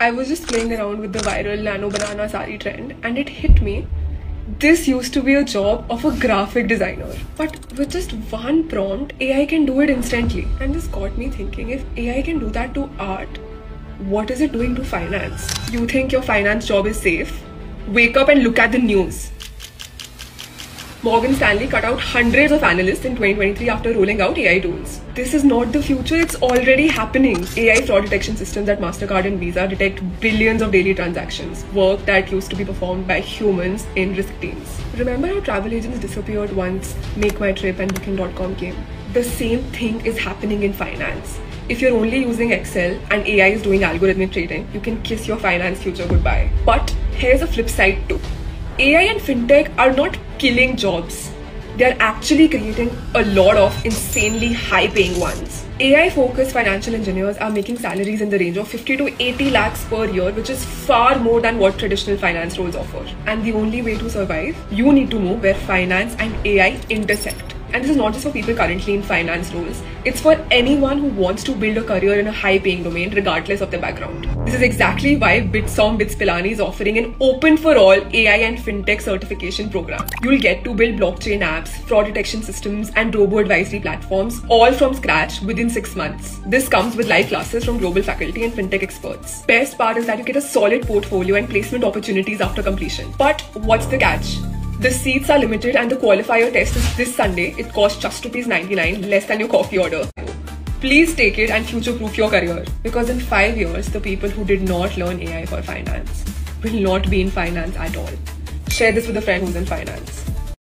I was just playing around with the viral nano banana sari trend and it hit me. This used to be a job of a graphic designer. But with just one prompt, AI can do it instantly. And this got me thinking if AI can do that to art, what is it doing to finance? You think your finance job is safe? Wake up and look at the news. Morgan Stanley cut out hundreds of analysts in 2023 after rolling out AI tools. This is not the future, it's already happening. AI fraud detection systems at MasterCard and Visa detect billions of daily transactions, work that used to be performed by humans in risk teams. Remember how travel agents disappeared once MakeMyTrip and Booking.com came? The same thing is happening in finance. If you're only using Excel and AI is doing algorithmic trading, you can kiss your finance future goodbye. But here's a flip side too. AI and fintech are not killing jobs. They're actually creating a lot of insanely high paying ones. AI focused financial engineers are making salaries in the range of 50 to 80 lakhs per year, which is far more than what traditional finance roles offer. And the only way to survive, you need to know where finance and AI intersect. And this is not just for people currently in finance roles, it's for anyone who wants to build a career in a high paying domain, regardless of their background. This is exactly why Bitsom Bits Pilani is offering an open for all AI and fintech certification program. You'll get to build blockchain apps, fraud detection systems, and robo advisory platforms all from scratch within six months. This comes with live classes from global faculty and fintech experts. Best part is that you get a solid portfolio and placement opportunities after completion. But what's the catch? The seats are limited and the qualifier test is this Sunday. It costs just rupees 99, less than your coffee order. Please take it and future proof your career. Because in 5 years, the people who did not learn AI for finance will not be in finance at all. Share this with a friend who's in finance.